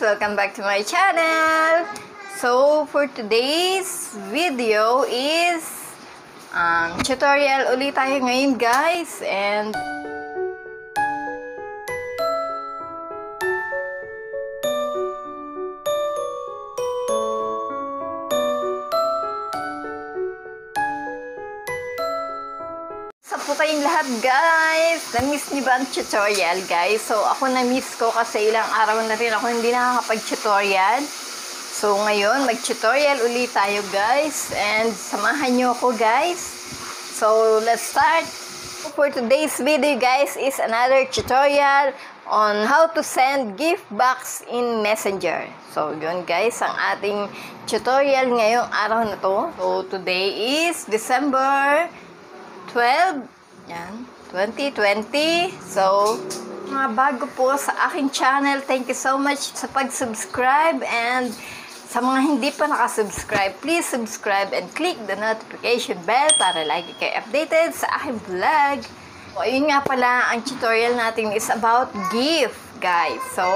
Welcome back to my channel! So, for today's video is um, tutorial ulit tayo ngayon guys and Po kayong lahat guys! Na-miss niyo ba ang tutorial guys? So ako na-miss ko kasi ilang araw na rin ako hindi nakakapag-tutorial. So ngayon mag-tutorial ulit tayo guys and samahan niyo ako guys. So let's start! For today's video guys is another tutorial on how to send gift box in Messenger. So yun guys ang ating tutorial ngayong araw na to. So today is December 12, yan, 2020. So, mga bago po sa aking channel, thank you so much sa pag-subscribe and sa mga hindi pa nakasubscribe, please subscribe and click the notification bell para lagi kayo updated sa aking vlog. So, ayun nga pala, ang tutorial natin is about gift, guys. So,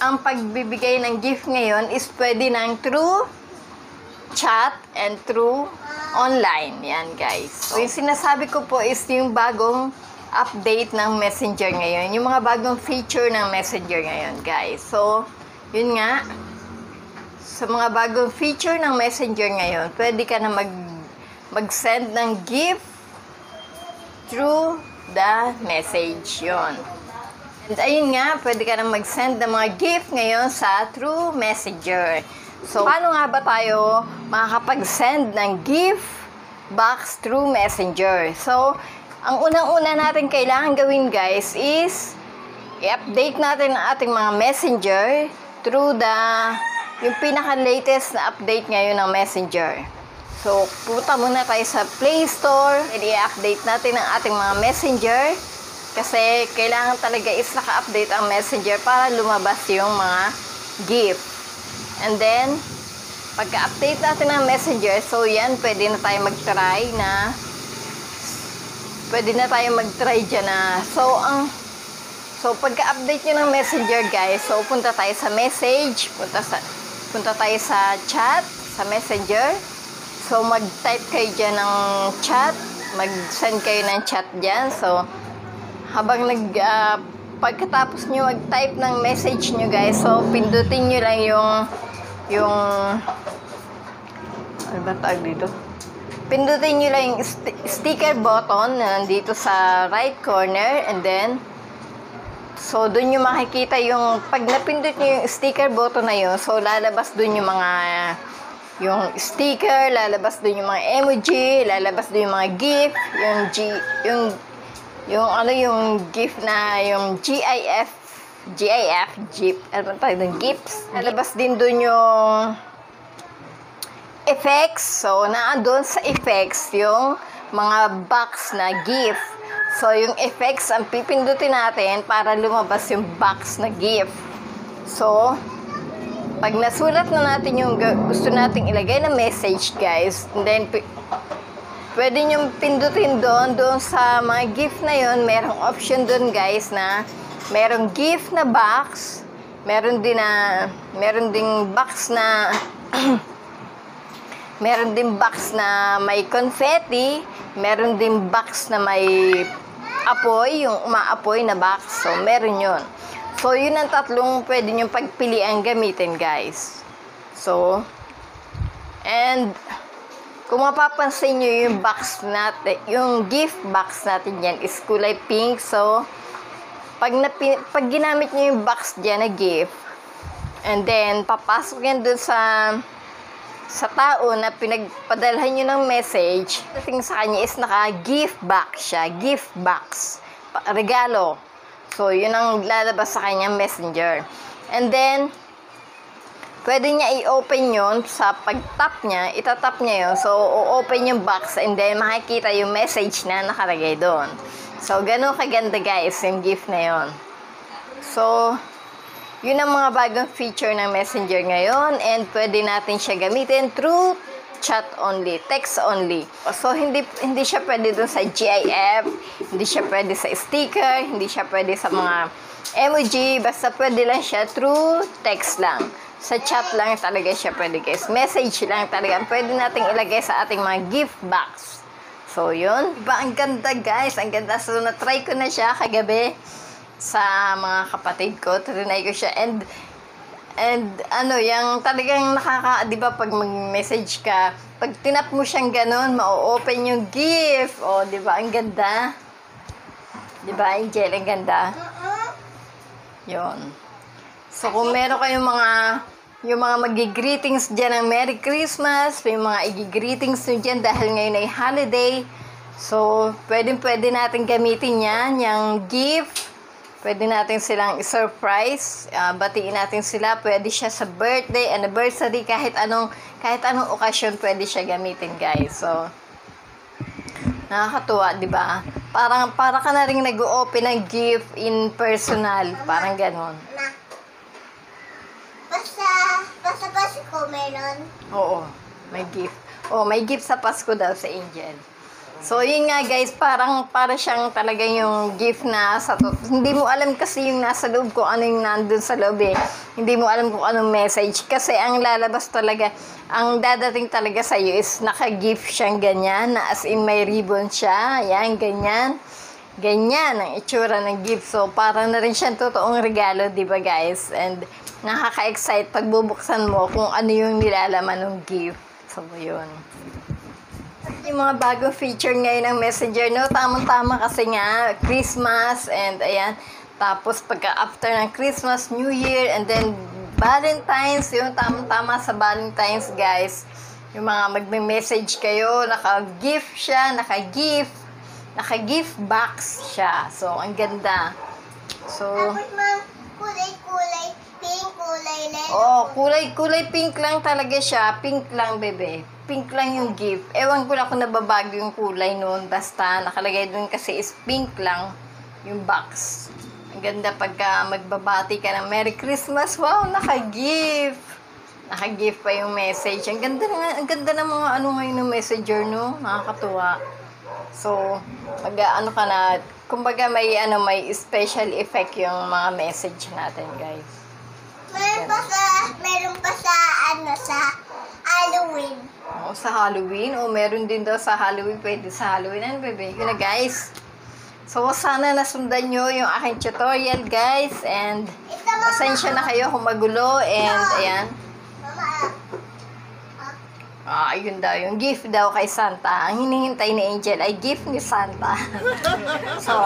ang pagbibigay ng gift ngayon is pwede ng through chat and through online. Yan, guys. So, yung sinasabi ko po is yung bagong update ng Messenger ngayon. Yung mga bagong feature ng Messenger ngayon, guys. So, yun nga. Sa mga bagong feature ng Messenger ngayon, pwede ka na mag mag-send ng gift through the message. Yun. And ayun nga, pwede ka na mag-send ng mga gift ngayon sa through Messenger. So, paano nga ba tayo makakapag-send ng gift box through Messenger? So, ang unang-una natin kailangan gawin guys is i-update natin ang ating mga Messenger through the yung pinaka-latest na update ngayon ng Messenger. So, pupunta muna tayo sa Play Store and i-update natin ang ating mga Messenger kasi kailangan talaga is naka-update ang Messenger para lumabas yung mga gift. And then, pagka-update natin ng Messenger, so yan, pwede na tayo mag-try na pwede na tayo mag-try dyan na. So, ang So, pagka-update nyo ng Messenger, guys, so, punta tayo sa message, punta, sa, punta tayo sa chat, sa Messenger. So, mag-type kayo dyan ng chat, mag-send kayo ng chat dyan. So, habang nag, uh, pagkatapos nyo mag-type ng message nyo, guys, so, pindutin nyo lang yung, yung, ano ba tawag dito? Pindutin nyo lang yung st- sticker button na nandito sa right corner, and then, So, doon yung makikita yung, pag napindot nyo yung sticker button na yun, so lalabas doon yung mga, yung sticker, lalabas doon yung mga emoji, lalabas doon yung mga GIF, yung G, yung, yung ano yung GIF na, yung GIF, GIF, GIF, ano tawag doon, GIFs. Lalabas din doon yung effects. So, naandun sa effects yung mga box na GIF. So, yung effects ang pipindutin natin para lumabas yung box na gift. So, pag nasulat na natin yung gusto nating ilagay na message, guys, and then, pwede nyo pindutin doon, doon sa mga gift na yon merong option doon, guys, na merong gift na box, meron din na, meron ding box na, meron din box na may confetti, meron din box na may apoy, yung umaapoy na box. So, meron yun. So, yun ang tatlong pwede nyo pagpilian gamitin, guys. So, and, kung mapapansin nyo yung box natin, yung gift box natin yan is kulay pink. So, pag, napi, pag ginamit nyo yung box dyan na gift, and then, papasok yan dun sa sa tao na pinagpadalhan nyo ng message, dating sa kanya is naka-gift box siya. Gift box. Regalo. So, yun ang lalabas sa kanyang messenger. And then, pwede niya i-open yun sa pag-tap niya, itatap niya yun. So, o-open yung box and then makikita yung message na nakalagay doon. So, ganun kaganda guys, yung gift na yun. So, yun ang mga bagong feature ng Messenger ngayon and pwede natin siya gamitin through chat only, text only. So, hindi, hindi siya pwede dun sa GIF, hindi siya pwede sa sticker, hindi siya pwede sa mga emoji, basta pwede lang siya through text lang. Sa chat lang talaga siya pwede guys. Message lang talaga. Pwede nating ilagay sa ating mga gift box. So, yun. Diba, ang ganda guys. Ang ganda. So, na-try ko na siya kagabi sa mga kapatid ko. Trinay ko siya. And, and ano, yung talagang nakaka, di ba, pag mag-message ka, pag tinap mo siyang ganun, ma-open yung gift. O, di ba, ang ganda. Di ba, Angel, ang ganda. Yon. So, kung meron kayong mga yung mga magigreetings dyan ng Merry Christmas, may mga igigreetings nyo dyan dahil ngayon ay holiday. So, pwede pwede natin gamitin yan, yung gift. Pwede natin silang i-surprise. ah, batiin natin sila. Pwede siya sa birthday, anniversary, kahit anong, kahit anong okasyon pwede siya gamitin, guys. So, nakakatuwa, di ba? Parang, para ka na rin nag-open ng gift in personal. Parang ganon. Na. Basta, Pasko meron. Oo, may gift. Oh, may gift sa Pasko daw sa Angel. So, yun nga guys, parang para siyang talaga yung gift na sa to. Hindi mo alam kasi yung nasa loob ko ano yung nandun sa loob eh. Hindi mo alam kung anong message. Kasi ang lalabas talaga, ang dadating talaga sa iyo is naka-gift siyang ganyan, na as in may ribbon siya. Yan, ganyan. Ganyan ang itsura ng gift. So, para na rin siyang totoong regalo, di ba guys? And nakaka-excite pag bubuksan mo kung ano yung nilalaman ng gift. So, yun. Yung mga bagong feature ngayon ng Messenger, no? Tamang-tama kasi nga, Christmas, and ayan. Tapos, pagka after ng Christmas, New Year, and then Valentine's, yung tamang-tama sa Valentine's, guys. Yung mga magme-message kayo, naka-gift siya, naka-gift, naka-gift box siya. So, ang ganda. So, kulay-kulay, red. Oh, kulay kulay pink lang talaga siya. Pink lang, bebe. Pink lang yung gift. Ewan ko lang kung nababago yung kulay noon. Basta, nakalagay dun kasi is pink lang yung box. Ang ganda pagka magbabati ka ng Merry Christmas. Wow, naka-gift. Naka-gift pa yung message. Ang ganda ang ganda ng mga ano ngayon ng messenger, no? Nakakatuwa. So, mag ano ka na, kumbaga may ano may special effect yung mga message natin, guys. Meron pa sa, meron pa sa, ano, sa Halloween. Oo, sa Halloween. O, meron din daw sa Halloween. Pwede sa Halloween. Ano, bebe? Yun na, guys. So, sana nasundan nyo yung aking tutorial, guys. And, pasensya na kayo kung magulo. And, ayan. Ah. Ayun daw. Yung gift daw kay Santa. Ang hinihintay ni Angel ay gift ni Santa. so,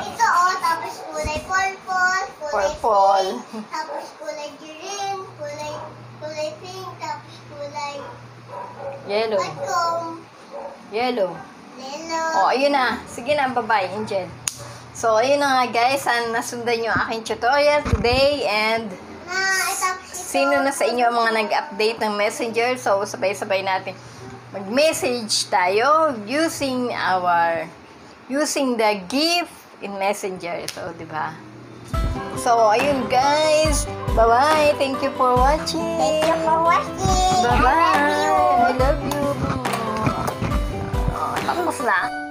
ito, oh, tapos kulay purple, kulay Purple. Pink, tapos kulay green, kulay, kulay pink, tapos kulay yellow. patong, Yellow. yellow. O, ayun na. Sige na, bye-bye, Angel. So, ayun na nga, guys. Sana nasundan yung aking tutorial today. And, ito, Sino na sa inyo ang mga nag-update ng messenger? So, sabay-sabay natin mag-message tayo using our, using the gift in messenger. So, di ba? So, ayun guys. Bye-bye. Thank you for watching. Thank you for watching. Bye-bye. I love you. I love you. Oh, tapos na.